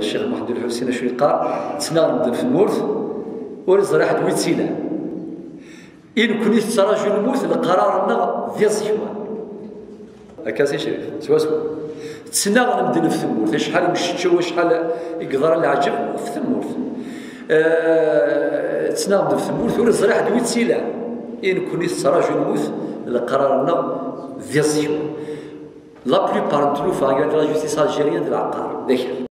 الشيخ محمد الحسين شو قال تناغ في المورث ورزرا حد ويتسينا إن كنت تراجع الموت القرار النغ ذي الصحوان هكا سي شريف سوا سوا. تسناغ نمدن في المورث شحال مشتشا وشحال يقدر العجب في المورث أه تسناغ في المورث ورزرا حد ويتسينا إن كنت تراجع الموت القرار النغ ذي الصحوان لا بلوبار نتلوفا كاع لا جوستيس الجيريان د العقار داير